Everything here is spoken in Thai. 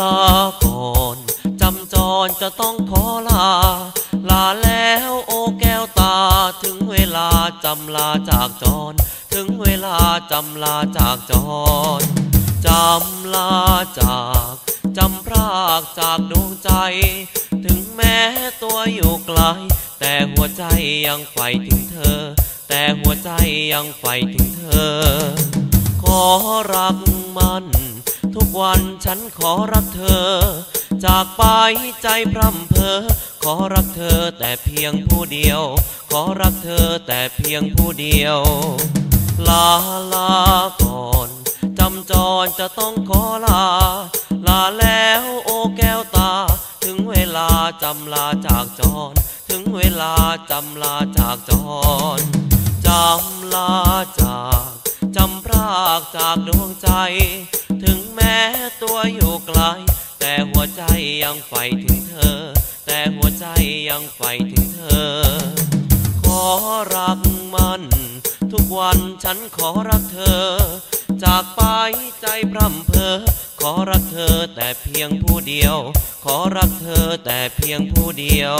ลาก่อนจำจรจะต้องขอลา ลาแล้วโอแก้วตา ถึงเวลาจำลาจากจร ถึงเวลาจำลาจากจรจำลาจากจำพรากจากดวงใจ ถึงแม้ตัวอยู่ไกล แต่หัวใจยังใฝ่ถึงเธอ แต่หัวใจยังใฝ่ถึงเธอ ขอรักมัน ทุกวันฉันขอรักเธอ จากไปใจพร่ำเพอขอรักเธอแต่เพียงผู้เดียว ขอรักเธอแต่เพียงผู้เดียว ลาลาก่อนจำจรจะต้องขอลา ลาแล้วโอแก้วตา ถึงเวลาจำลาจากจร ถึงเวลาจำลาจากจรจำลาจากจำพรากจากดวงใจ ถึงแม้ตัวอยู่ไกล แต่หัวใจยังใฝ่ถึงเธอ แต่หัวใจยังใฝ่ถึงเธอ ขอรักมัน ทุกวันฉันขอรักเธอ จากไปใจพร่ำเพอขอรักเธอแต่เพียงผู้เดียว ขอรักเธอแต่เพียงผู้เดียว